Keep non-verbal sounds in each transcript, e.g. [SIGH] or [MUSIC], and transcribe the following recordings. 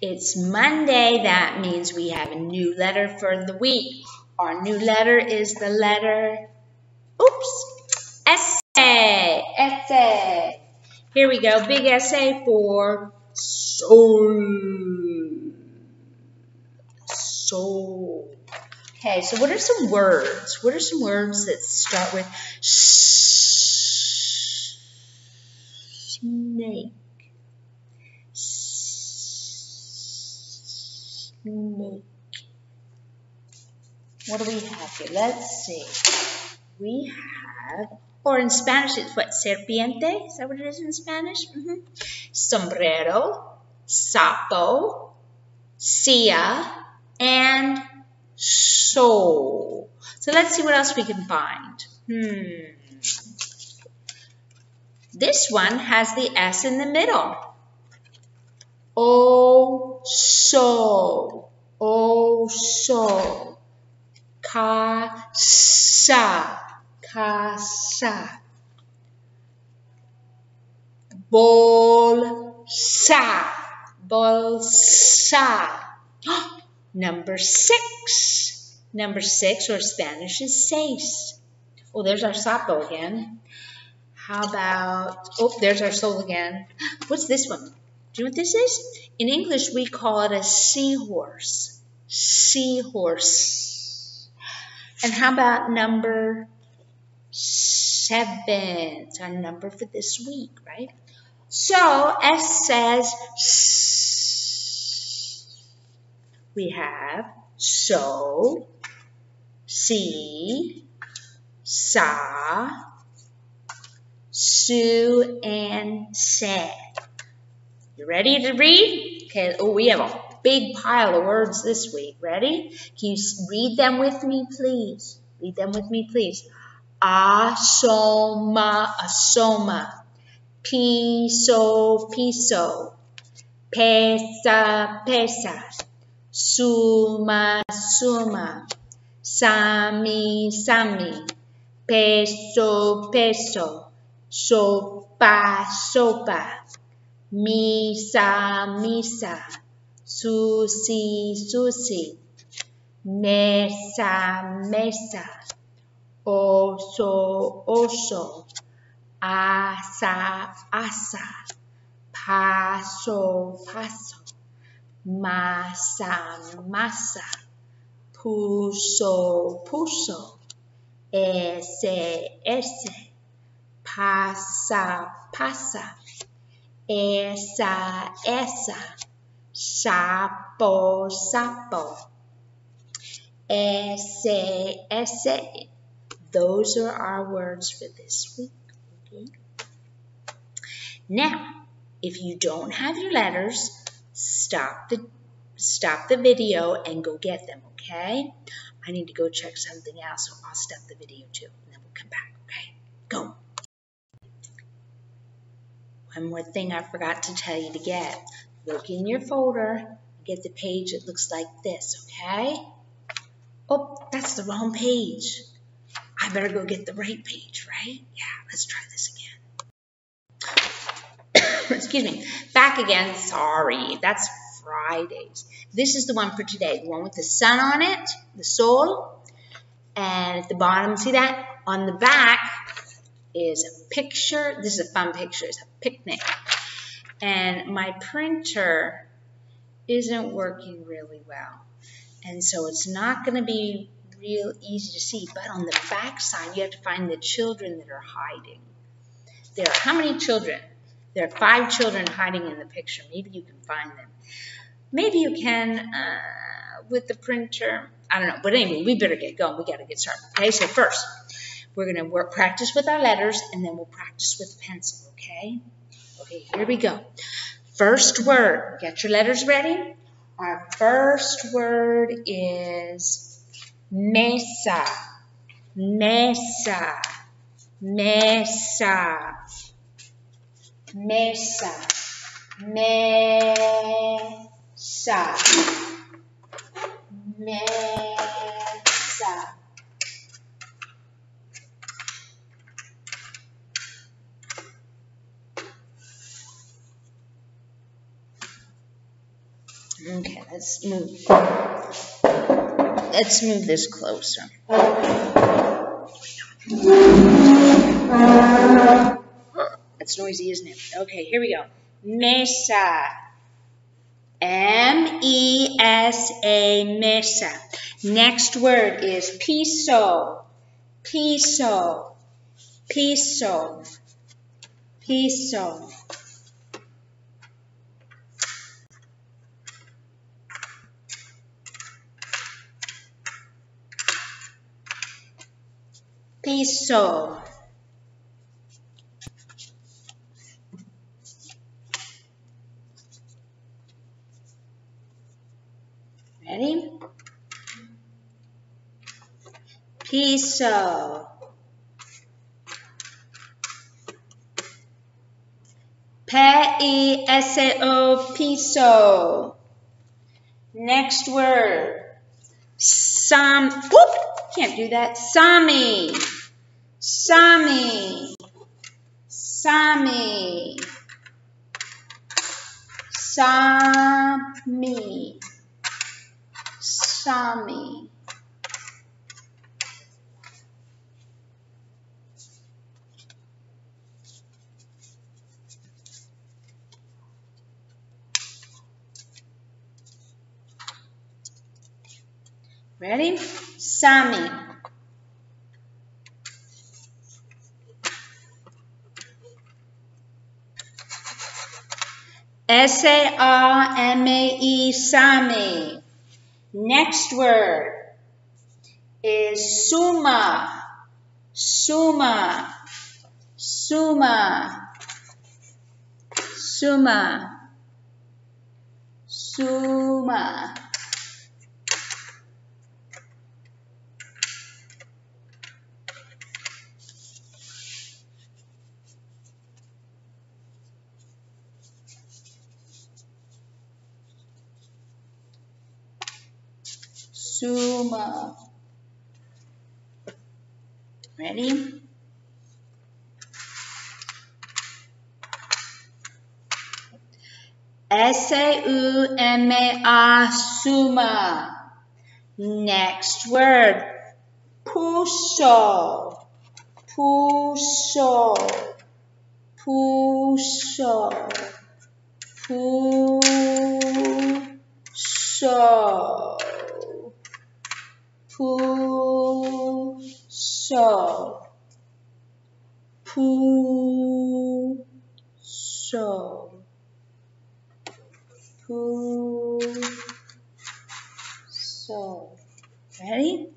It's Monday. That means we have a new letter for the week. Our new letter is the letter, oops, essay, essay. Here we go, big essay for soul, soul. Okay, so what are some words? What are some words that start with snake? Snake. What do we have here? Let's see. We have, or in Spanish, it's what? Serpiente? Is that what it is in Spanish? Mm -hmm. Sombrero, sapo, sia, and soul. So let's see what else we can find. Hmm. This one has the S in the middle. Oh, so. Oh, so casa, casa. Bolsa, bolsa. [GASPS] Number six. Number six, or Spanish is seis. Oh, there's our sapo again. How about, oh, there's our soul again. [GASPS] What's this one? Do you know what this is? In English, we call it a seahorse. Seahorse. And how about number seven? It's our number for this week, right? So S says we have so, see, sa, su, and se. You ready to read? Okay, oh, we have a big pile of words this week. Ready? Can you read them with me, please? Read them with me, please. Asoma, asoma. Piso, piso. Pesa, pesa. Suma, suma. Sami, sami. Peso, peso. Sopa, sopa. Misa, misa. Sushi, sushi, mesa, mesa, oso, oso, asa, asa, paso, paso, masa, masa, puso, puso, ese, ese, pasa, pasa, esa, esa, sapo, sapo. Ese, ese. Those are our words for this week. Okay. Now, if you don't have your letters, stop the stop the video and go get them, okay? I need to go check something else, so I'll stop the video too, and then we'll come back, okay? Go. One more thing I forgot to tell you to get. Look in your folder, get the page that looks like this, okay? Oh, that's the wrong page. I better go get the right page, right? Yeah, let's try this again. [COUGHS] Excuse me. Back again. Sorry. That's Fridays. This is the one for today. The one with the sun on it, the soul. And at the bottom, see that? On the back is a picture. This is a fun picture. It's a picnic and my printer isn't working really well. And so it's not going to be real easy to see. But on the back side, you have to find the children that are hiding. There are how many children? There are five children hiding in the picture. Maybe you can find them. Maybe you can uh, with the printer. I don't know. But anyway, we better get going. We got to get started. Okay, so first, we're going to work practice with our letters, and then we'll practice with pencil, okay? Okay, here we go. First word. Get your letters ready. Our first word is mesa. Mesa. Mesa. Mesa. Mesa. Mesa. Okay, let's move. Let's move this closer. That's noisy, isn't it? Okay, here we go. Mesa. M-E-S-A, mesa. Next word is piso. Piso. Piso. Piso. Piso. Ready? P-E-S-O, piso. Next word. Sam, whoop, can't do that. Sami. Sami. Sammy, Sammy, Sammy. Ready? Sami. S-A-R-M-A-E, Sami. Next word is Suma. Suma. Suma. Suma. Suma. Suma. Ready? S-A-U-M-A-R, Suma. Next word, puso. Puso. Puso. Puso. Puso. Puso. Puso. Ready?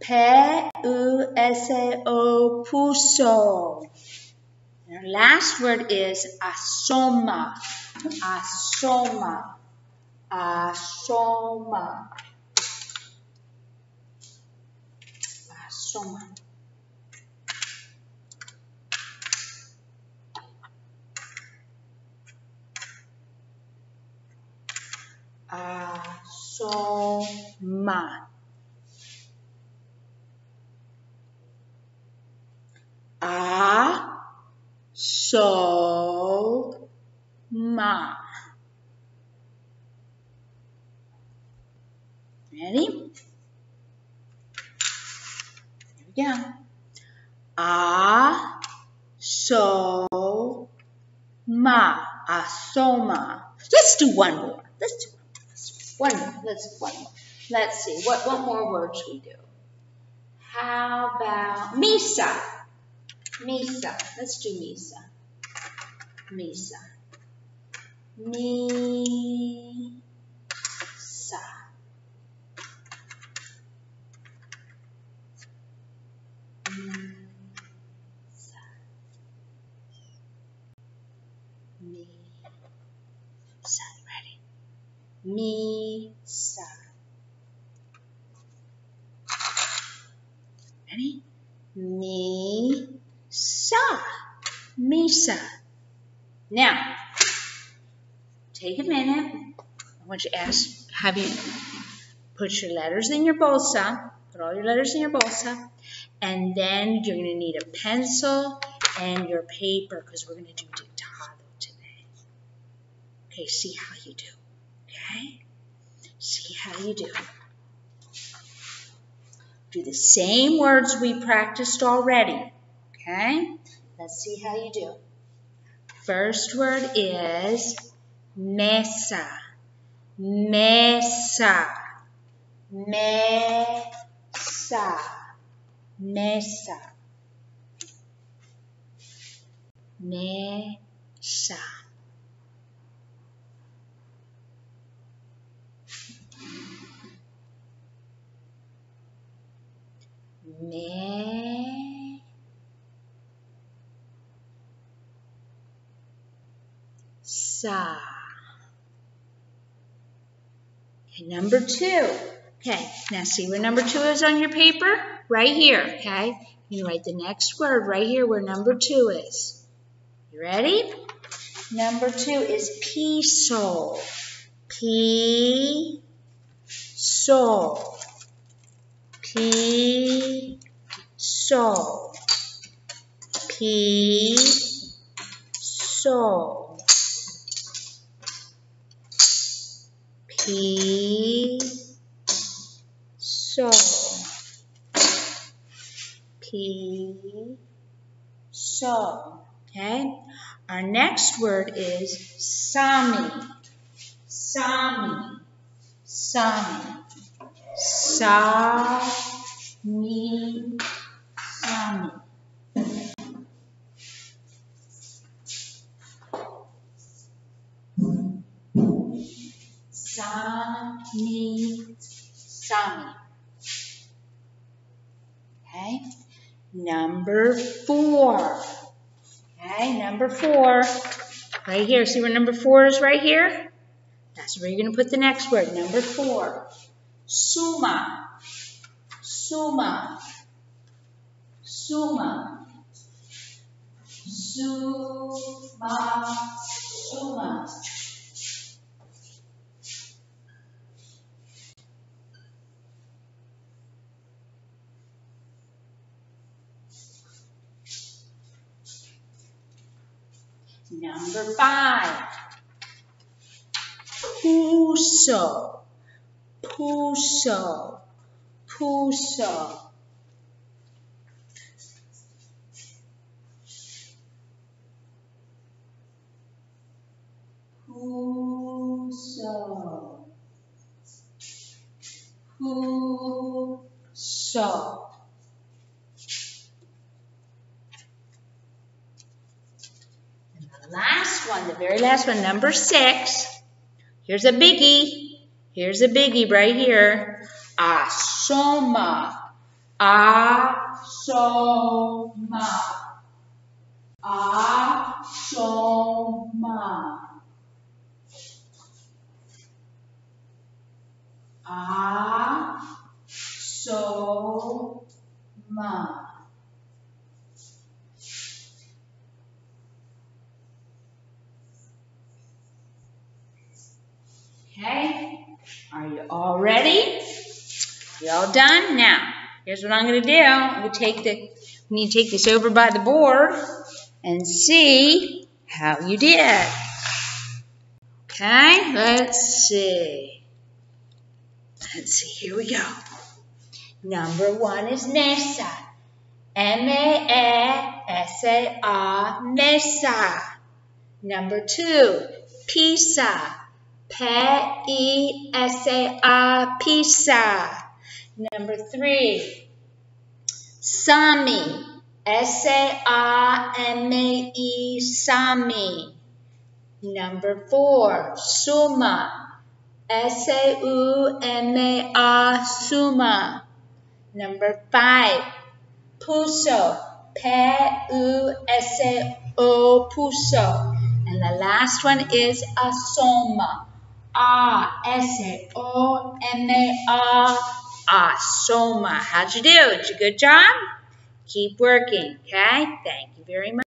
P-U-S-A-O, puso. Our last word is asoma. Asoma. Asoma. Asoma. Asoma. A so ma. Ready? Here we go. A so ma. Asoma. Let's do one more. Let's do one more. Let's do one more. Let's see. What what more words should we do? How about Misa? Misa. Let's do. Misa. Misa. Misa. Misa. Ready? Misa. Ready? Me. Sa. Misa. Now, take a minute. I want you to ask, have you put your letters in your bolsa, put all your letters in your bolsa, and then you're going to need a pencil and your paper because we're going to do dictado today. Okay, see how you do. Okay? See how you do. Do the same words we practiced already. Okay? Let's see how you do. First word is mesa. Mesa. Mesa. Mesa. Mesa. Sa. Okay, number two. Okay, now see where number two is on your paper? Right here, okay? You write the next word right here where number two is. You ready? Number two is piso. P soul. P soul. P soul. P soul. P soul. Okay? Our next word is Sami. Sami. Sami. Sa mi sami. Sa mi sami. Okay. Number four. Okay, number four. Right here. See where number four is right here? That's where you're going to put the next word. Number four. Suma. Suma. Suma. Suma. Suma. Number five. Puso. Puso. Puso. And the last one, the very last one, number six. Here's a biggie. Here's a biggie right here. Asoma. Asoma. Asoma. Asoma. Okay, are you all ready? You all done? Now, here's what I'm going to do. To take the, we need to take this over by the board and see how you did. Okay, let's see. Let's see, here we go. Number one is mesa. M-A-S-A-R, mesa. Number two, pizza. P-E-S-A-R, pizza. Number three, Sami. S-A-R-M-A-E, Sami. Number four, Suma. S-A-U-M-A-R, Suma. Number five, Puso. P-U-S-A-O, Puso. And the last one is Asoma. A-S-A-O-M-A-R, Asoma. How'd you do? Did you good job? Keep working, okay? Thank you very much.